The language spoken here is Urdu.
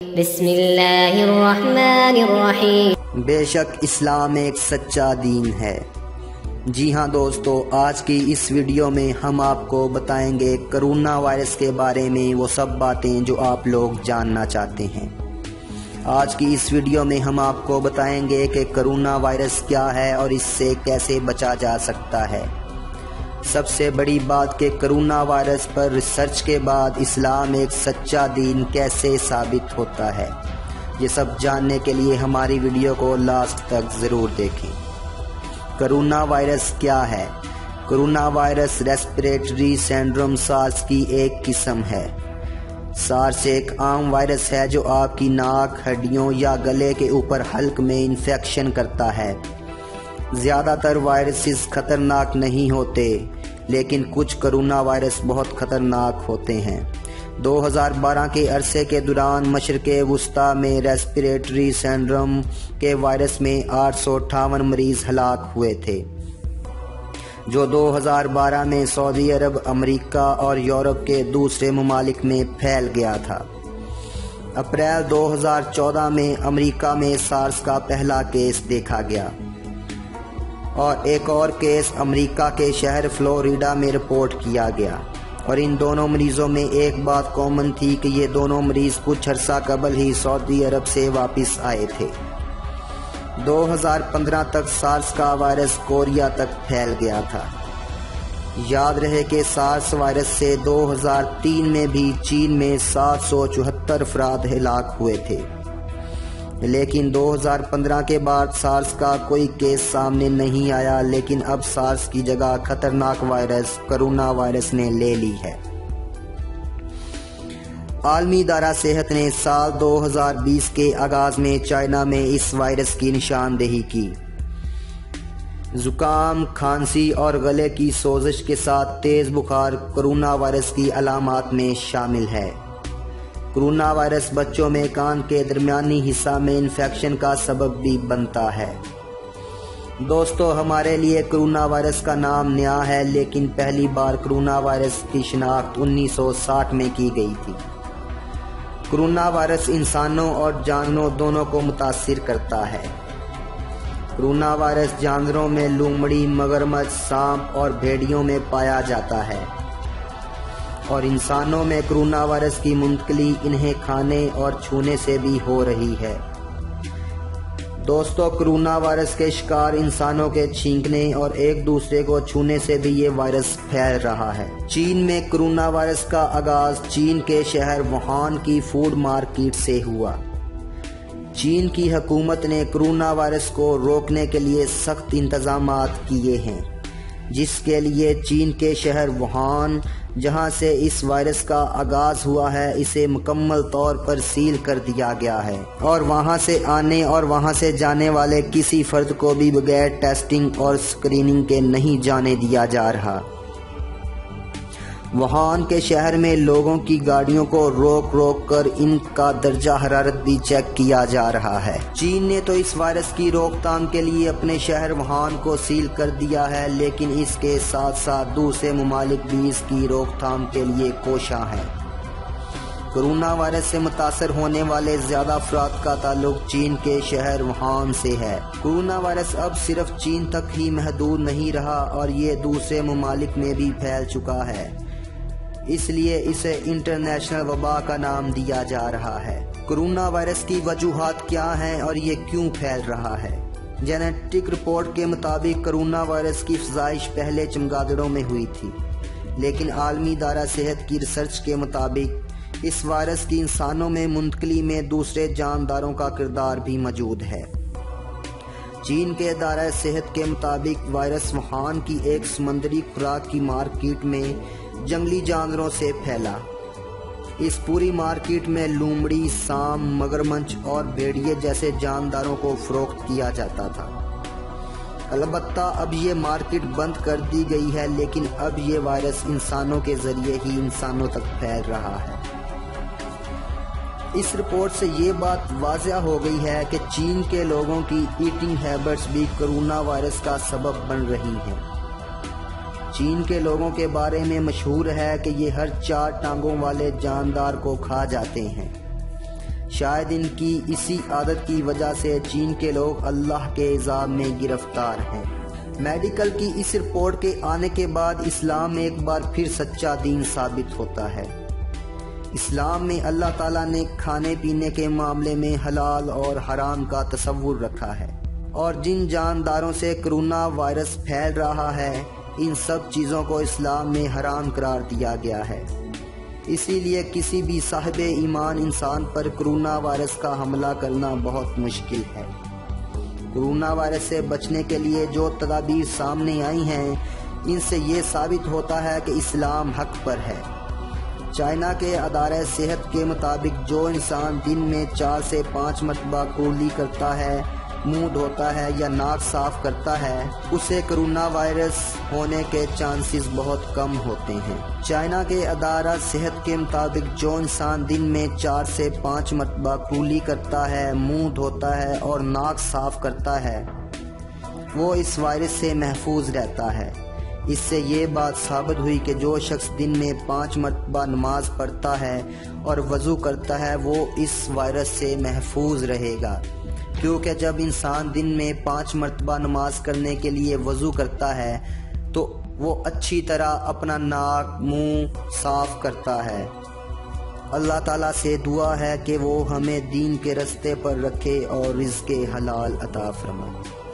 بسم اللہ الرحمن الرحیم۔ بے شک اسلام ایک سچا دین ہے۔ جی ہاں دوستو، آج کی اس ویڈیو میں ہم آپ کو بتائیں گے کرونا وائرس کے بارے میں وہ سب باتیں جو آپ لوگ جاننا چاہتے ہیں۔ آج کی اس ویڈیو میں ہم آپ کو بتائیں گے کہ کرونا وائرس کیا ہے اور اس سے کیسے بچا جا سکتا ہے۔ سب سے بڑی بات کہ کرونا وائرس پر ریسرچ کے بعد اسلام ایک سچا دین کیسے ثابت ہوتا ہے؟ یہ سب جاننے کے لیے ہماری ویڈیو کو لاسٹ تک ضرور دیکھیں۔ کرونا وائرس کیا ہے؟ Corona virus respiratory syndrome SARS کی ایک قسم ہے۔ سارس ایک عام وائرس ہے جو آپ کی ناک، ہڈیوں یا گلے کے اوپر حلق میں انفیکشن کرتا ہے۔ زیادہ تر وائرسز خطرناک نہیں ہوتے۔ لیکن کچھ کرونا وائرس بہت خطرناک ہوتے ہیں۔ دو ہزار بارہ کے عرصے کے دوران مشرق وسطی میں ریسپریٹری سینڈرم کے وائرس میں آٹھ سو اٹھاون مریض ہلاک ہوئے تھے۔ جو دو ہزار بارہ میں سعودی عرب، امریکہ اور یورپ کے دوسرے ممالک میں پھیل گیا تھا۔ اپریل دو ہزار چودہ میں امریکہ میں سارس کا پہلا کیس دیکھا گیا۔ اور ایک اور کیس امریکہ کے شہر فلوریڈا میں رپورٹ کیا گیا۔ اور ان دونوں مریضوں میں ایک بات کامن تھی کہ یہ دونوں مریض کچھ عرصہ قبل ہی سعودی عرب سے واپس آئے تھے۔ دو ہزار پندرہ تک سارس کا وائرس کوریا تک پھیل گیا تھا۔ یاد رہے کہ سارس وائرس سے دو ہزار تین میں بھی چین میں سات سو چوہتر افراد ہلاک ہوئے تھے۔ لیکن دو ہزار پندرہ کے بعد سارس کا کوئی کیس سامنے نہیں آیا، لیکن اب سارس کی جگہ خطرناک وائرس، کرونا وائرس نے لے لی ہے۔ عالمی ادارہ صحت نے سال دو ہزار بیس کے آغاز میں چائنا میں اس وائرس کی نشاندہی کی۔ زکام، کھانسی اور گلے کی سوزش کے ساتھ تیز بخار کرونا وائرس کی علامات میں شامل ہے۔ کرونا وائرس بچوں میں کان کے درمیانی حصہ میں انفیکشن کا سبب بھی بنتا ہے۔ دوستو، ہمارے لیے کرونا وائرس کا نام نیا ہے، لیکن پہلی بار کرونا وائرس کی شناخت انیس سو ساٹھ میں کی گئی تھی۔ کرونا وائرس انسانوں اور جانوروں دونوں کو متاثر کرتا ہے۔ کرونا وائرس جانوروں میں لومڑی، مگرمچھ، سانپ اور بھیڑیوں میں پایا جاتا ہے۔ اور انسانوں میں کرونا وائرس کی منتقلی انہیں کھانے اور چھونے سے بھی ہو رہی ہے۔ دوستو، کرونا وائرس کے شکار انسانوں کے چھینکنے اور ایک دوسرے کو چھونے سے بھی یہ وائرس پھیل رہا ہے۔ چین میں کرونا وائرس کا آغاز چین کے شہر وہان کی فوڈ مارکیٹ سے ہوا۔ چین کی حکومت نے کرونا وائرس کو روکنے کے لیے سخت انتظامات کیے ہیں، جس کے لیے چین کے شہر وہان جہاں سے اس وائرس کا آغاز ہوا ہے، اسے مکمل طور پر سیل کر دیا گیا ہے۔ اور وہاں سے آنے اور وہاں سے جانے والے کسی فرد کو بھی بغیر ٹیسٹنگ اور سکریننگ کے نہیں جانے دیا جا رہا۔ وہان کے شہر میں لوگوں کی گاڑیوں کو روک روک کر ان کا درجہ حرارت بھی چیک کیا جا رہا ہے۔ چین نے تو اس وائرس کی روک تھام کے لیے اپنے شہر وہان کو سیل کر دیا ہے، لیکن اس کے ساتھ ساتھ دوسرے ممالک بھی اس کی روک تھام کے لیے کوشاں ہیں۔ کرونا وائرس سے متاثر ہونے والے زیادہ افراد کا تعلق چین کے شہر وہان سے ہے۔ کرونا وائرس اب صرف چین تک ہی محدود نہیں رہا اور یہ دوسرے ممالک میں بھی پھیل چکا ہے۔ اس لیے اسے انٹرنیشنل وبا کا نام دیا جا رہا ہے۔ کرونا وائرس کی وجوہات کیا ہیں اور یہ کیوں پھیل رہا ہے؟ جینیٹک رپورٹ کے مطابق کرونا وائرس کی فضائش پہلے چمگادڑوں میں ہوئی تھی، لیکن عالمی ادارہ صحت کی ریسرچ کے مطابق اس وائرس کی انسانوں میں منتقلی میں دوسرے جانداروں کا کردار بھی موجود ہے۔ چین کے ادارہ صحت کے مطابق وائرس وہان کی ایک سمندری خوراک کی مارکیٹ میں جنگلی جانوروں سے پھیلا۔ اس پوری مارکیٹ میں لومڑی، سام، مگرمنچ اور بھیڑیے جیسے جانداروں کو فروخت کیا جاتا تھا۔ البتہ اب یہ مارکیٹ بند کر دی گئی ہے، لیکن اب یہ وائرس انسانوں کے ذریعے ہی انسانوں تک پھیل رہا ہے۔ اس رپورٹ سے یہ بات واضح ہو گئی ہے کہ چین کے لوگوں کی ایٹنگ ہیبٹس بھی کرونا وائرس کا سبب بن رہی ہیں۔ چین کے لوگوں کے بارے میں مشہور ہے کہ یہ ہر چار ٹانگوں والے جاندار کو کھا جاتے ہیں۔ شاید ان کی اسی عادت کی وجہ سے چین کے لوگ اللہ کے عذاب میں گرفتار ہیں۔ میڈیکل کی اس رپورٹ کے آنے کے بعد اسلام ایک بار پھر سچا دین ثابت ہوتا ہے۔ اسلام میں اللہ تعالیٰ نے کھانے پینے کے معاملے میں حلال اور حرام کا تصور رکھا ہے اور جن جانداروں سے کرونا وائرس پھیل رہا ہے ان سب چیزوں کو اسلام میں حرام قرار دیا گیا ہے۔ اسی لیے کسی بھی صاحب ایمان انسان پر کرونا وائرس کا حملہ کرنا بہت مشکل ہے۔ کرونا وائرس سے بچنے کے لیے جو تدابیر سامنے آئی ہیں، ان سے یہ ثابت ہوتا ہے کہ اسلام حق پر ہے۔ چائنا کے ادارہ صحت کے مطابق جو انسان دن میں چار سے پانچ مرتبہ کولی کرتا ہے منہ دھوتا ہے یا ناک صاف کرتا ہے، اسے کرونا وائرس ہونے کے چانسز بہت کم ہوتے ہیں۔ چائنا کے ادارہ صحت کے مطابق جو انسان دن میں چار سے پانچ مرتبہ کولی کرتا ہے، منہ دھوتا ہے اور ناک صاف کرتا ہے، وہ اس وائرس سے محفوظ رہتا ہے۔ اس سے یہ بات ثابت ہوئی کہ جو شخص دن میں پانچ مرتبہ نماز پڑھتا ہے اور وضو کرتا ہے، وہ اس وائرس سے محفوظ رہے گا۔ کیونکہ جب انسان دن میں پانچ مرتبہ نماز کرنے کے لیے وضو کرتا ہے، تو وہ اچھی طرح اپنا ناک، منہ صاف کرتا ہے۔ اللہ تعالیٰ سے دعا ہے کہ وہ ہمیں دین کے رستے پر رکھے اور رزق حلال عطا فرمائے۔